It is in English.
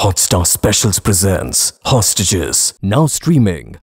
Hotstar Specials presents Hostages, now streaming.